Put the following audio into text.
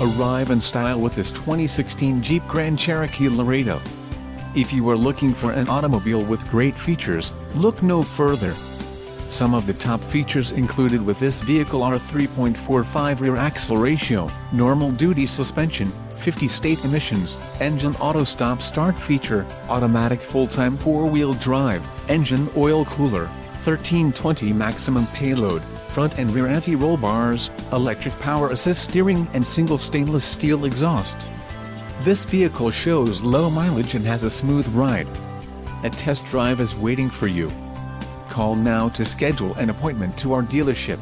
Arrive in style with this 2016 Jeep Grand Cherokee Laredo. If you are looking for an automobile with great features, look no further. Some of the top features included with this vehicle are 3.45 rear axle ratio, normal duty suspension, 50 state emissions, engine auto stop start feature, automatic full-time four-wheel drive, engine oil cooler, 1320 maximum payload, front and rear anti-roll bars, electric power assist steering and single stainless steel exhaust. This vehicle shows low mileage and has a smooth ride. A test drive is waiting for you. Call now to schedule an appointment to our dealership.